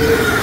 Yeah.